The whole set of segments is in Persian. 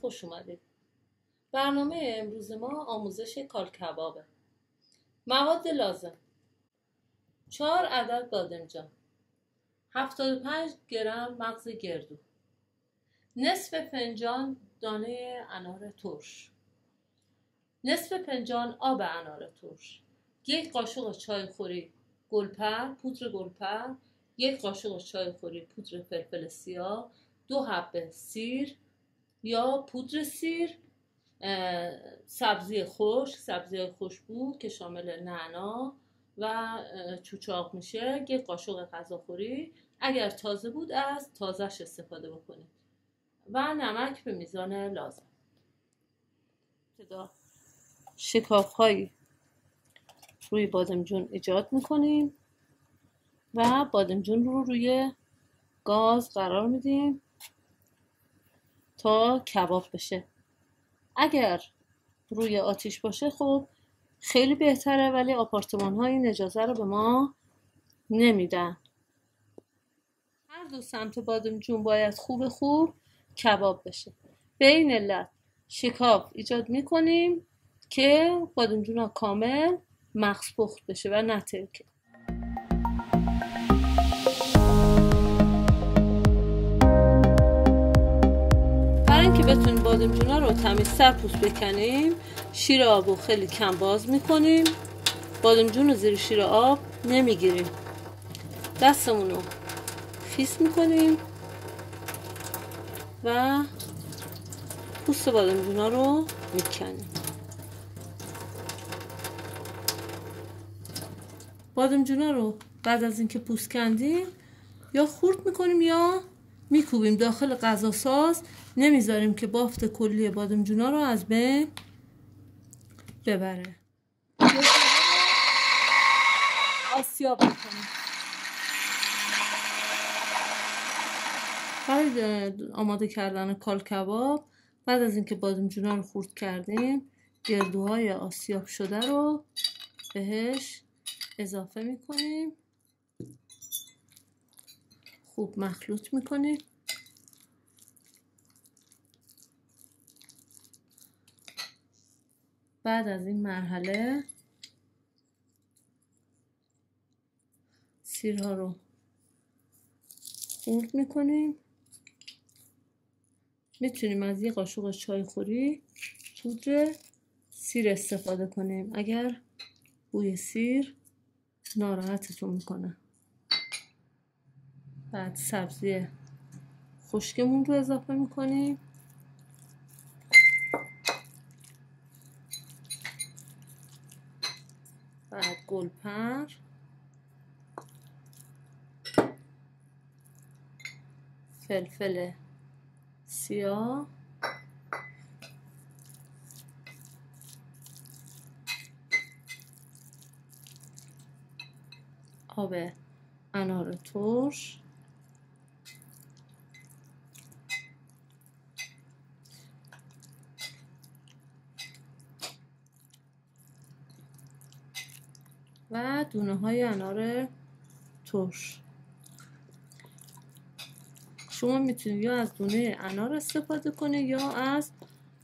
خوش اومدید برنامه امروز ما آموزش کال کبابه. مواد لازم. چهار عدد بادمجان 75 گرم مغز گردو. نصف فنجان دانه انار ترش. نصف فنجان آب انار ترش. یک قاشق چای خوری گلپر پودر گلپر. یک قاشق چای خوری پودر فلفل سیاه. دو حبه سیر. یا پودر سیر سبزی خشک سبزی خوشبو که شامل نعنا و چوچاق میشه یک قاشق غذاخوری. اگر تازه بود از تازهش استفاده بکنید. و نمک به میزان لازم. شکاف هایی روی بادمجون ایجاد می‌کنیم و بادمجون رو روی گاز قرار میدیم. تا کباب بشه. اگر روی آتیش باشه خب خیلی بهتره ولی آپارتمان های این اجازه رو به ما نمیدن. هر دو سمت بادمجون باید خوب خوب کباب بشه. به این علت شکاف ایجاد می‌کنیم که بادمجون ها کامل مغز پخت بشه و نه بتونیم بادمجونا رو تمیز سرپوست بکنیم. شیر آب رو خیلی کم باز می‌کنیم. بادمجون رو زیر شیر آب نمی‌گیریم. دستمون رو خیس می‌کنیم و پوست بادمجونا رو می‌کنیم. بادمجونا رو بعد از اینکه پوست کندیم یا خورد می‌کنیم یا میکوبیم داخل غذا ساز. نمی‌ذاریم که بافت کلی بادمجونا رو از بین ببره. آسیاب بکنیم. برای آماده کردن کال کباب بعد از اینکه بادمجونا رو خورد کردیم گردوهای آسیاب شده رو بهش اضافه می‌کنیم. خوب مخلوط می‌کنیم بعد از این مرحله سیرها رو خورد می‌کنیم. می‌تونیم از یه قاشق چای خوری پودر سیر استفاده کنیم. اگر بوی سیر ناراحتتون می‌کنه. بعد سبزی خشکمون رو اضافه می‌کنیم. بعد گلپر. فلفل سیاه. آب انار ترش. و دونه های انار ترش. شما می‌تونید یا از دونه انار استفاده کنید یا از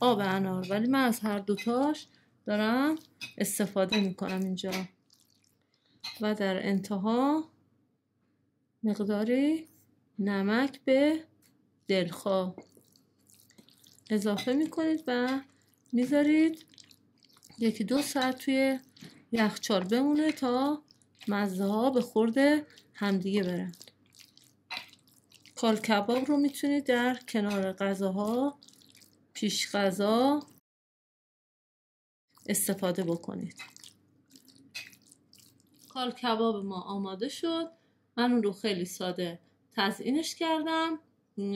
آب انار. ولی من از هر دوتاش دارم استفاده می‌کنم اینجا. و در انتها مقداری نمک به دلخواه اضافه می‌کنید و می‌ذارید یکی دو ساعت توی یخچال بمونه تا مزه ها به خورده همدیگه برن. کال کباب رو می‌تونید در کنار غذاها پیش غذا استفاده بکنید. کال کباب ما آماده شد. من اون رو خیلی ساده تزئینش کردم.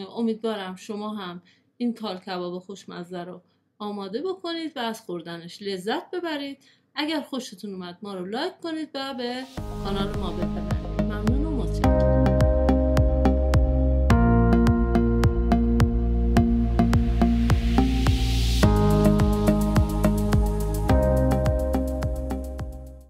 امیدوارم شما هم این کال کباب خوشمزه رو آماده بکنید و از خوردنش لذت ببرید. اگر خوشتون اومد ما رو لایک کنید و به کانال ما بپرید